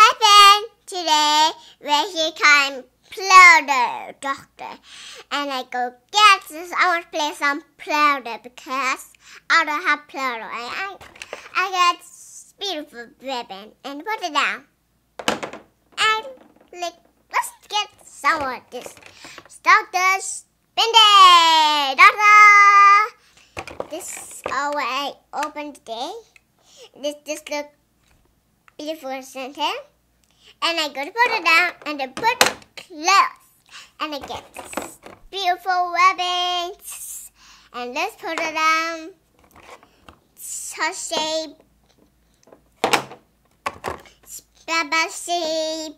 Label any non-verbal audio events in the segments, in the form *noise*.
Hi, Ben. Today we're here Plowder Doctor. And I go, get this. I want to play some Plowder because I don't have Plowder. And I, I got beautiful ribbon and put it down. And like, let's get some of this. Doctor's Bendy! Doctor! This is how I open today. This, this look beautiful center. And I go to put it down and then put close. And I get beautiful ribbons. And let's put it down. So shape. Shape.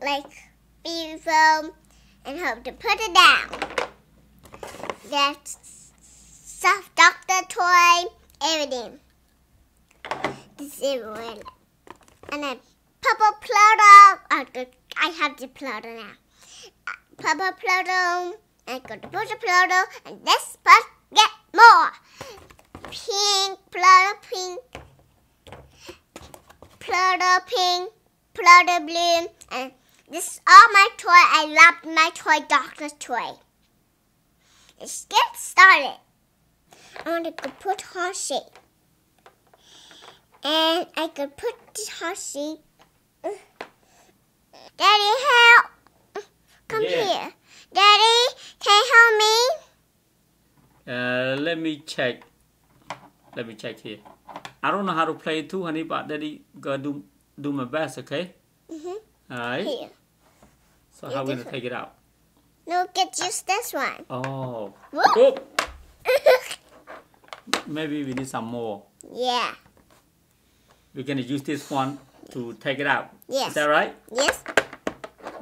Like beautiful. And hope to put it down. That's soft doctor toy. Everything. This is really and then purple Pluto. Oh, I have the Pluto now. Purple Pluto. And go to purple Pluto. And let's get more. Pink Pluto, pink. Pluto, pink. Pluto, blue. And this is all my toy. I love my toy doctor's toy. Let's get started. I want to put put Hershey. And I could put Hershey. Daddy, help! Come Yeah. here. Daddy, can you help me? Uh, let me check. Let me check here. I don't know how to play too, honey, but daddy gonna do do my best, okay? Mm-hmm. Alright. Here. So how we gonna take it out? No, get just this one. Oh. Whoop. Oop. *laughs* Maybe we need some more. yeah. We're gonna use this one to take it out. Yes. Is that right? Yes.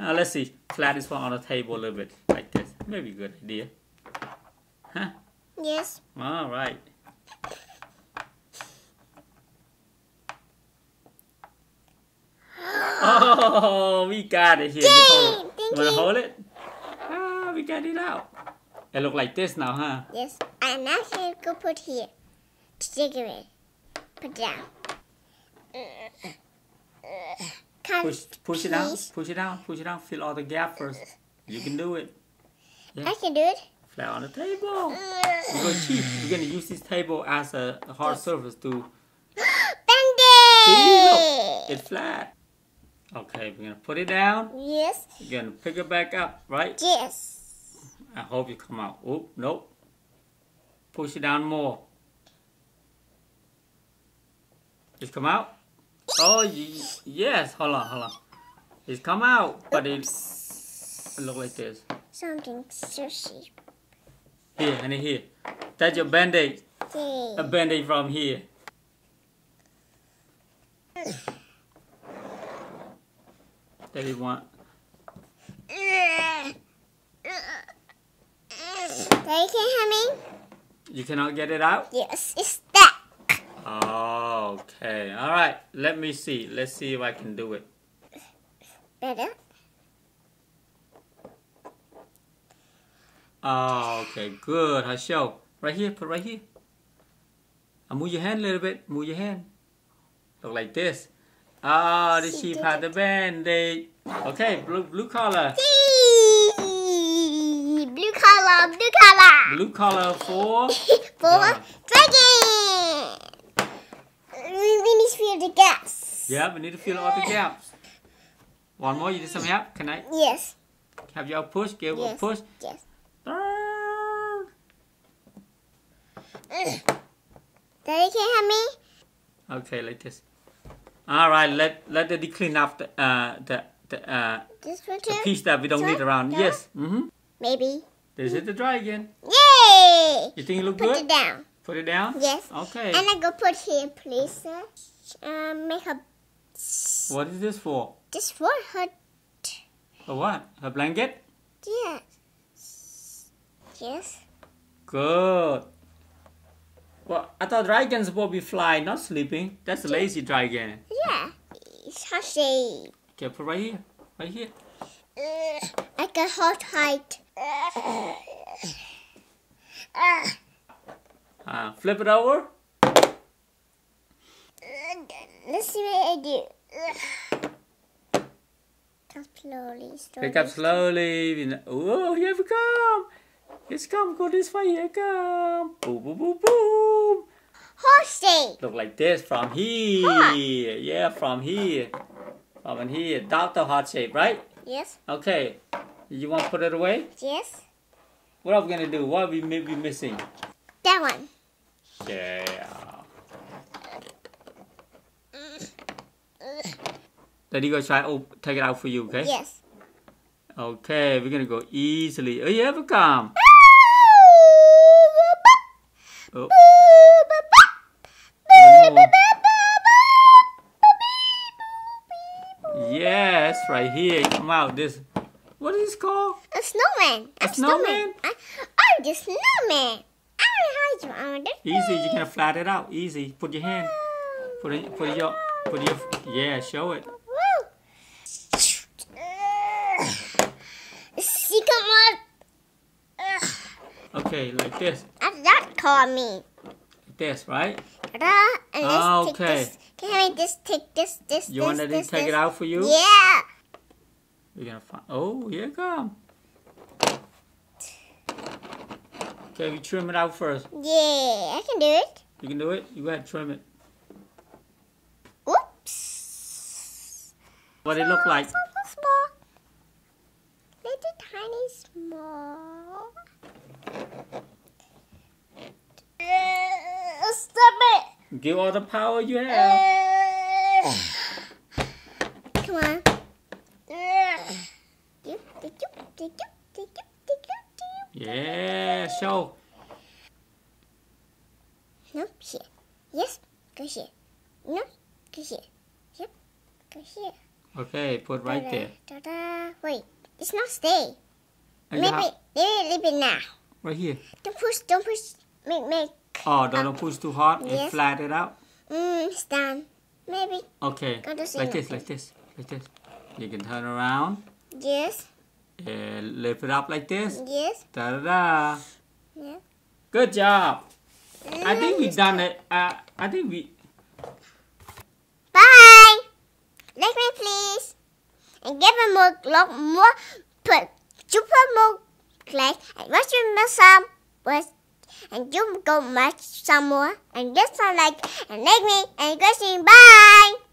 Uh, let's see. Flat this one on the table a little bit, like this. Maybe a good idea. Huh? Yes. All right. Oh, we got it here. You hold it. Wanna you. hold it? Ah, we got it out. It look like this now, huh? Yes. And now can go put here. Stick it. Put down. Push, push it down. Push it down. Push it down. Fill all the gap first. You can do it. I can do it. Flat on the table. Mm. We're gonna cheat. We're gonna use this table as a hard surface to. *gasps* Bendy! See, look, it's flat. Okay, we're gonna put it down. Yes. You're gonna pick it back up, right? Yes. I hope you come out. Oh, nope. Push it down more. Just come out? Oh, yes. Hold on, hold on. It's come out, but it, it look like this. Something sushi. Here, and here. That's your band-aid. A band-aid from here. That is one. Daddy, can you hear me? You cannot get it out? Yes, it's that. Oh, okay. All right. Let me see. Let's see if I can do it. Better. Oh, okay, good. I show. Right here, put right here. Uh, move your hand a little bit. Move your hand. Look like this. Ah, the She sheep had the band-aid. Okay, blue, blue collar. Blue color, blue color. Blue collar for... *laughs* For Yeah. dragon. We, we need to feel the gas. Yeah, we need to fill all the gaps. One more, you need some help? Can I Yes. have you all push? Give a push. Yes. Daddy, can you hear me? Okay, like this. All right, let let the clean up the uh the the uh the piece that we don't need around. Yeah? Yes. Mm-hmm. Maybe. This is the dragon. Yay! You think it look Put good? it down. Put it down? Yes. Okay. And I go put here, please. Um, make a What is this for? this for her. For what? A blanket? Yes. Yes. Good. Well, I thought dragons to be flying, not sleeping. That's a lazy dragon. Yeah. It's her shade. Okay, put right here. Right here. Uh, I got hot height. Uh, Uh, flip it over. let's see I do. up slowly. slowly. Pick up slowly. Oh, here we come. It's come. Go this way. Here come. Boom, boom, boom, boom. Horsey. Look like this from here. Yeah, from here. From here. Dot the heart shape, right? Yes. Okay. You want to put it away? Yes. What are we going to do? What are we maybe missing? That one. Yeah. Daddy gonna try oh take it out for you, okay? Yes. Okay, we're gonna go easily. Oh you yeah, come. Oh. Yes, right here. Come out. This. What is this called? A snowman. A snowman? I, I'm the snowman. I hide you. Easy. You can flat it out. Easy. Put your hand. Put it. Put your. Put your. Yeah. Show it. Woo. See, come on. Okay, like this. That's that call me. Like this, right? Ta-da, And Ah, take okay. this. Can I just take this, this, You this, want Daddy this, to take this? it out for you? Yeah. We're gonna find. Oh, here it come. Okay, we trim it out first. Yeah, I can do it. You can do it. You go ahead, trim it. Oops. What it look like? So, so small. Little tiny small. Stop it! Give all the power you have. Come on. Yeah, show. No, here. Yes, go here. No, go here. Yep, go here. Okay, put right da -da, there. Da Wait, it's not stay. Maybe, maybe leave it now right here. Don't push, don't push. Make, make. Oh, don't push too hard and Yes. flat it out. Mm, stand. Maybe. Okay, Go to see like this, like this, like this. You can turn around Yes, and lift it up like this. yes, Da da da. yeah. Good job. I think we done it. Uh, I think we. Bye. Like me, please. And give a more, lot more, put, super more like, and watch your some, was, and you go much some more, and just like, and like me, and see, bye.